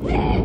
Whee!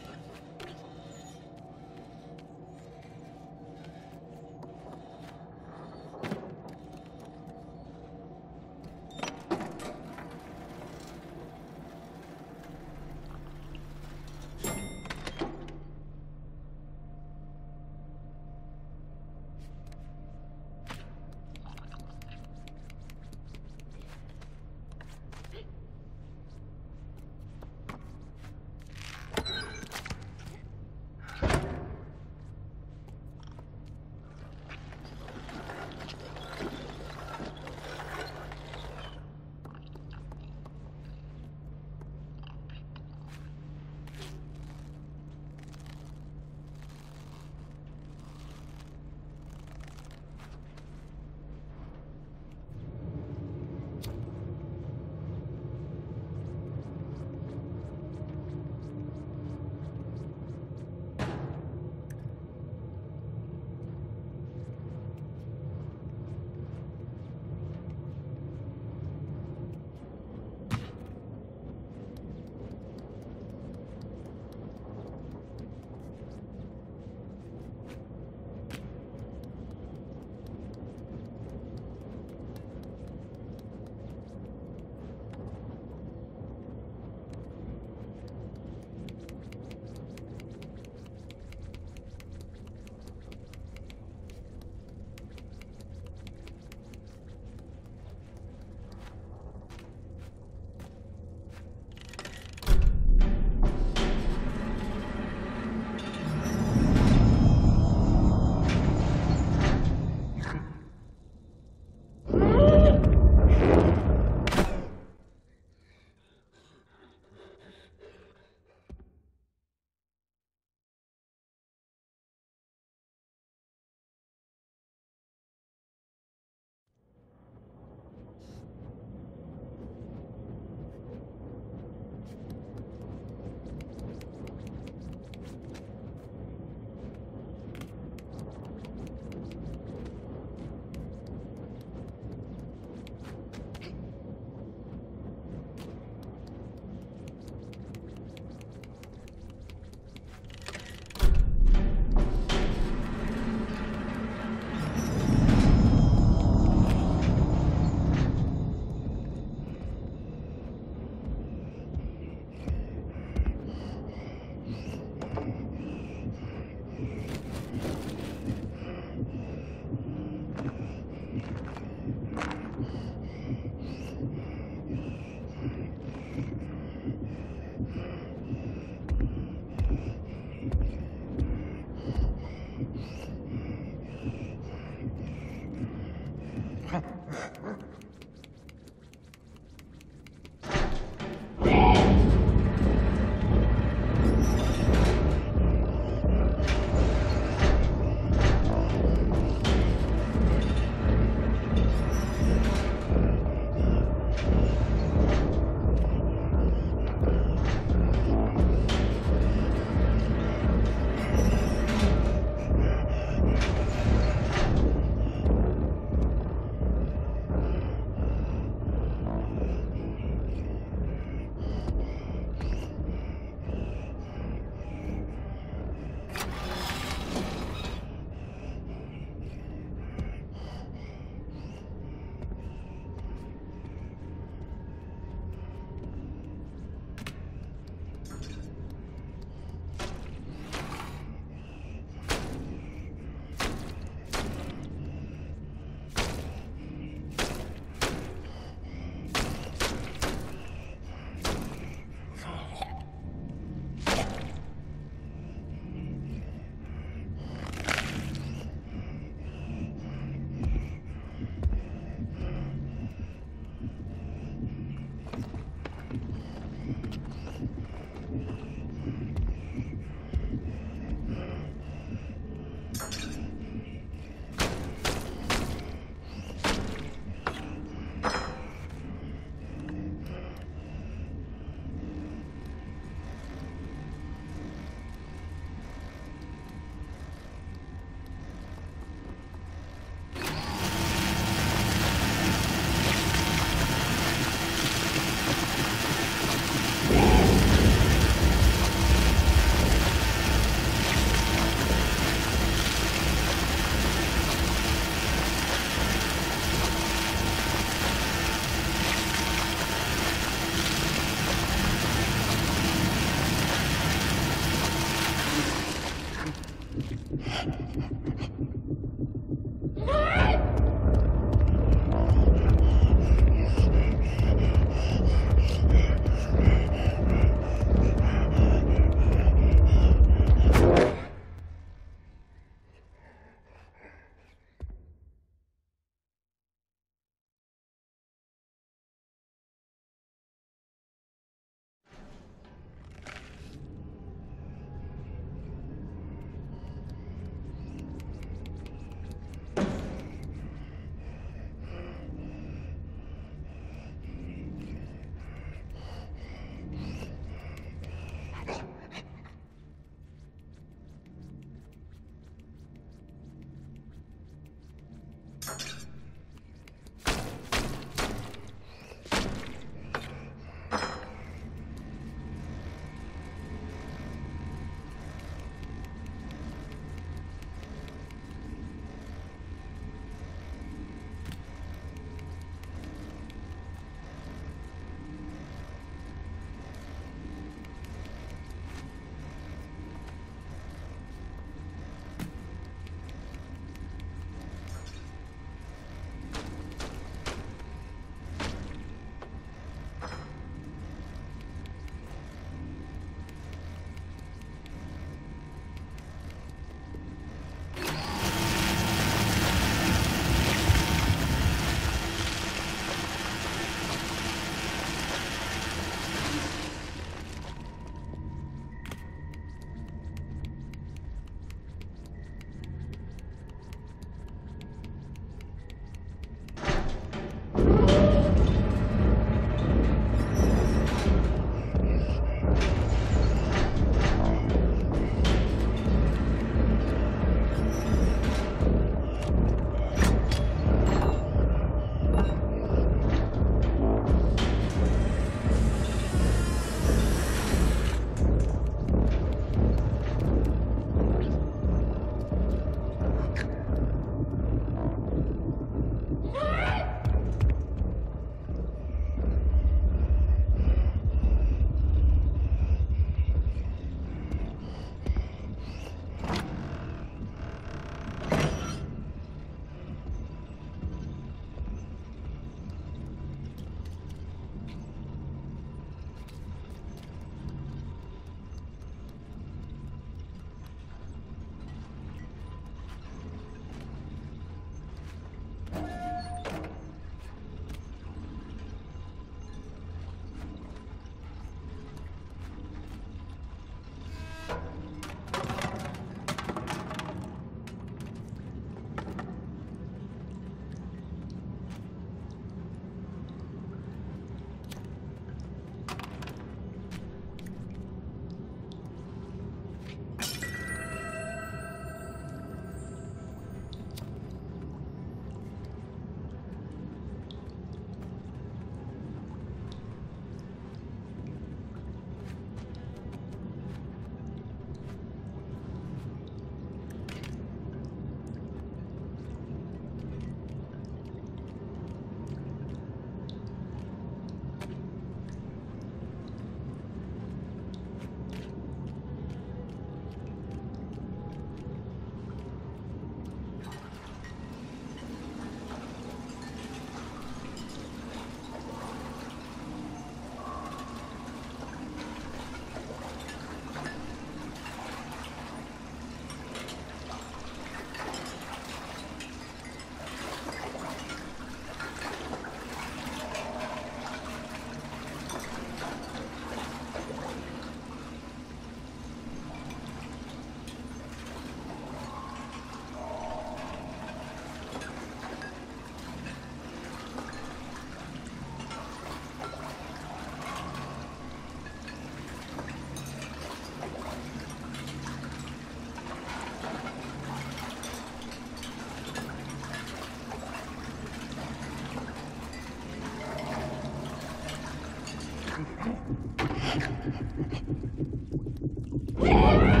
Yeah!